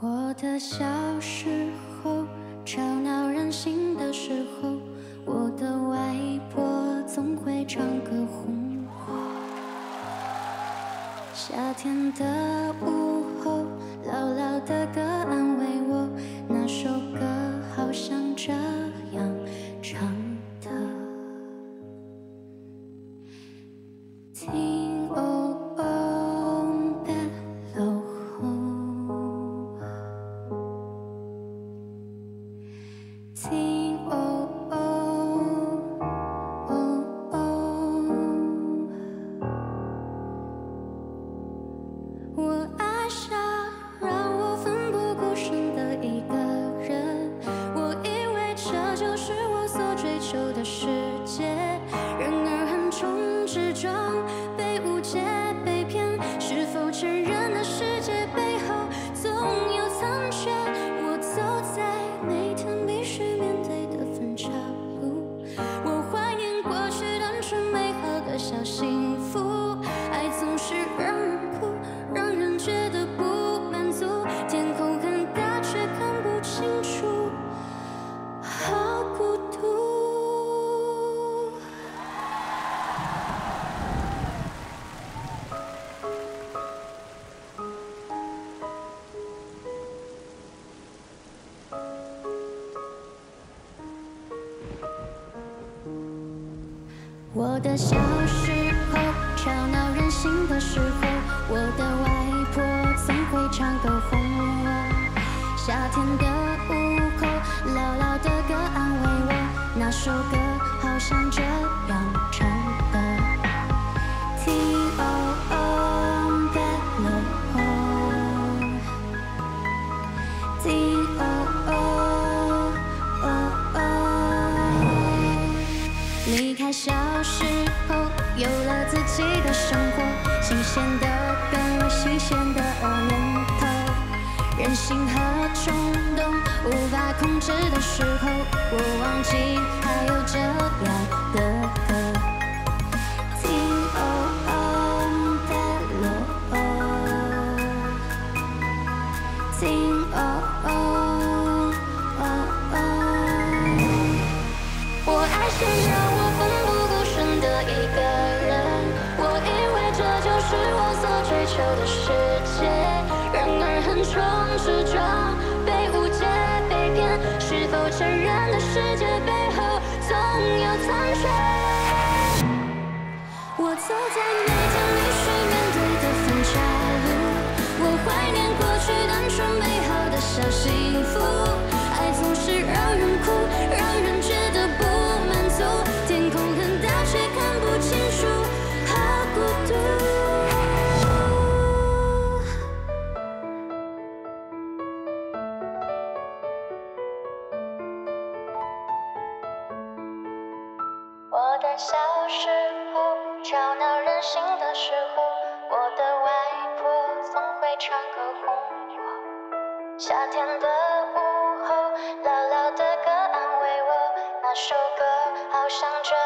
我的小时候，吵闹任性的时候，我的外婆总会唱歌哄。夏天的午始终，被误解。我的小时候，吵闹任性的时候，我的外婆总会唱歌哄我。夏天的午后，姥姥的歌安慰我，那首歌好像这样唱开小时候，有了自己的生活，新鲜的歌新鲜的念头，任性和冲动无法控制的时候，我忘记还有这样的歌。我爱上的世界，然而横冲直撞，被误解被骗，是否成人的世界背后总有残缺？我走在小时候，吵闹任性的时候，我的外婆总会唱歌哄我。夏天的午后，姥姥的歌安慰我，那首歌好像这。